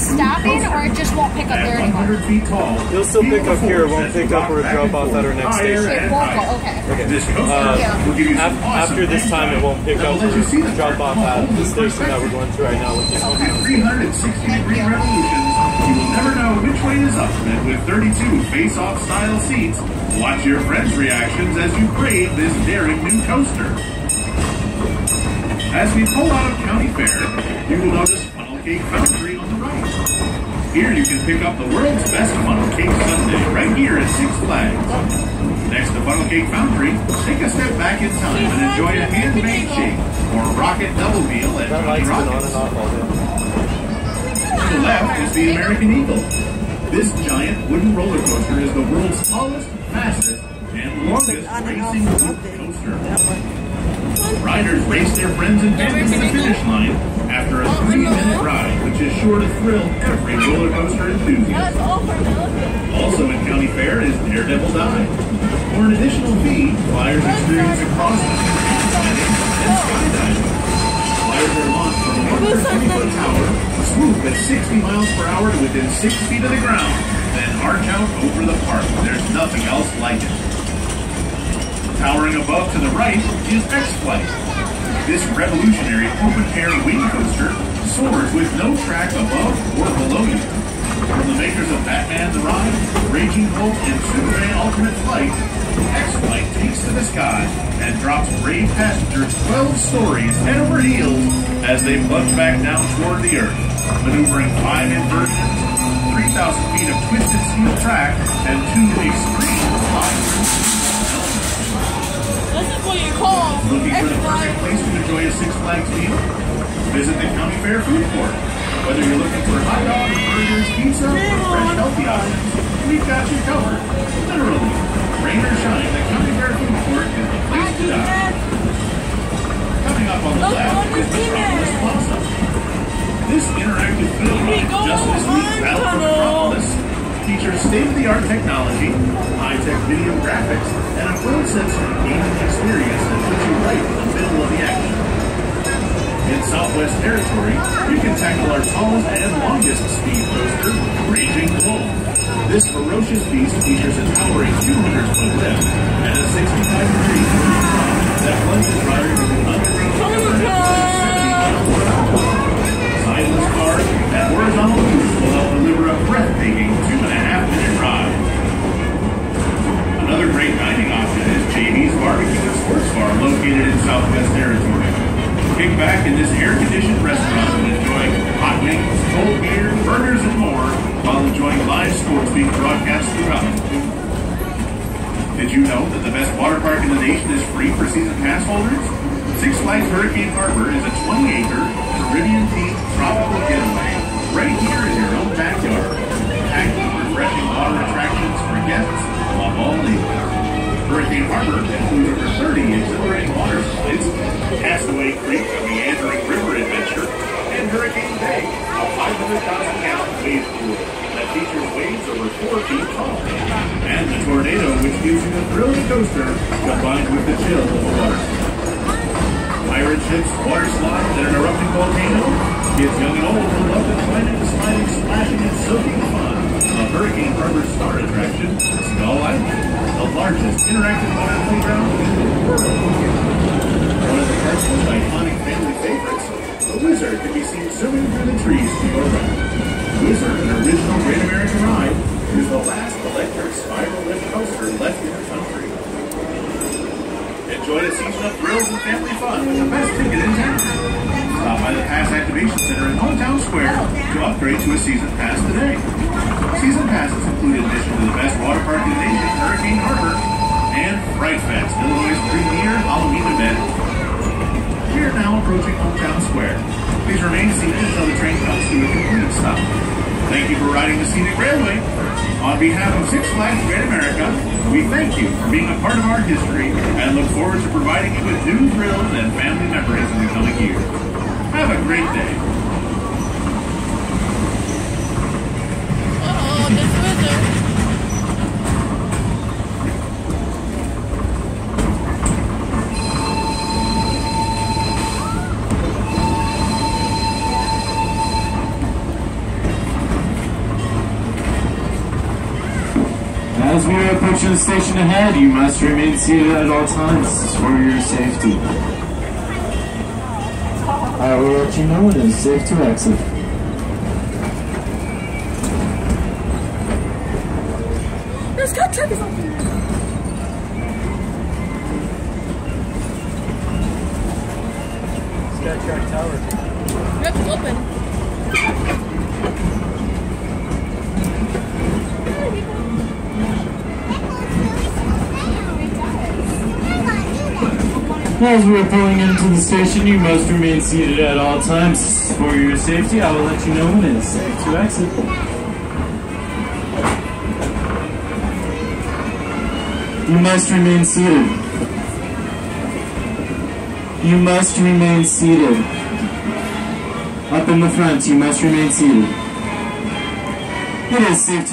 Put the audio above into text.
stopping or it just won't pick up there anymore? 100 feet tall. You'll still pick up here, it won't pick up or drop off at our next station. It won't go, okay. Okay. This coaster Uh, will give you some af- awesome after this time, it won't pick up will let you see or drop off at the station that we're going to right now, which is At 360 degree revolutions, you will never know which way is up. And with 32 face-off style seats, watch your friends' reactions as you brave this daring new coaster. As we pull out of County Fair, you will notice Funnel Cake Foundry on the right. Here you can pick up the world's best funnel cake sundae right here at Six Flags. Next to Funnel Cake Foundry, take a step back in time and enjoy a handmade shake or rocket double meal at That Johnny on Rockets. and off all day. To the left is the American Eagle. This giant wooden roller coaster is the world's tallest, fastest, and longest racing loop coaster. Riders race their friends and family sure to thrill every roller coaster enthusiast. Also in County Fair is Daredevil Dive. For an additional fee, flyers experience a cross and skydiving. Flyers are launched from a 120-foot tower, swoop at 60 miles per hour to within 6 feet of the ground, then arch out over the park. There's nothing else like it. Towering above to the right is X-Flight. This revolutionary open-air wing coaster with no track above or below you. From the makers of Batman the Ride, Raging Bull, and Superman Ultimate Flight, X-Flight takes to the sky and drops brave passengers 12 stories head over heels as they plunge back down toward the earth, maneuvering five inversions, 3,000 feet of twisted steel track, and two extreme slides. This is what you call Looking for the perfect place to enjoy a Six Flags meal? Visit the County Fair Food Court. Whether you're looking for hot dogs, burgers, pizza, or fresh healthy options, we've got you covered. Literally, rain or shine, the County Fair Food Court is the place to dine. Coming up on the left is the Metropolis. Plaza. This interactive film just this week, one Battle for. Metropolis, features state-of-the-art technology, high-tech video graphics, and a full-sensory gaming experience that puts you right in the middle of the action. In Southwest Territory, you can tackle our tallest and longest speed coaster, Raging Bull. This ferocious beast features a towering 200-foot lift and a 65-degree drop that plunges riders into underground overhead at 70 miles per hour. Sideless cars and horizontal loops will help deliver a breathtaking two and a half minute ride. Another great dining option is JB's Barbecue and Sports Bar located in Southwest Territory. Kick back in this air-conditioned restaurant and enjoy hot wings, cold beer, burgers, and more while enjoying live sports being broadcast throughout. Did you know that the best water park in the nation is free for season pass holders? Six Flags Hurricane Harbor is a 20-acre Caribbean-themed Creek, a meandering river adventure, and Hurricane Bay, a 500,000-gallon wave pool that features waves over 4 feet tall. And the tornado, which gives you the thrill of the coaster combined with the chill of the water. Pirate ships, water slides, and an erupting volcano. Kids young and old will love the climbing, sliding, splashing, and soaking fun of Hurricane Harbor star attraction, Skull Island, the largest interactive water playground in the world. One of the most iconic family favorites, the Whizzer can be seen swimming through the trees to your right. Whizzer, an original Great American ride, is the last electric spiral lift coaster left in the country. Enjoy a season of thrills and family fun with the best ticket in town. Stop by the Pass Activation Center in Hometown Square to upgrade to a season pass today. Season passes include admission to the best water park in the nation, Hurricane Harbor, and Fright Fest, Illinois' premier Halloween event. We are now approaching Hometown Square. Please remain seated until the train comes to a complete stop. Thank you for riding the Scenic Railway. On behalf of Six Flags Great America, we thank you for being a part of our history and look forward to providing you with new thrills and family memories in the coming years. Have a great day. Oh, Whizzer. As we are approaching the station ahead, you must remain seated at all times for your safety. I will let you know when it is safe to exit. There's got truck is open. As we are pulling into the station, you must remain seated at all times. For your safety, I will let you know when it is safe to exit. You must remain seated. You must remain seated. Up in the front, you must remain seated. It is safe to